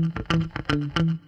Yeah.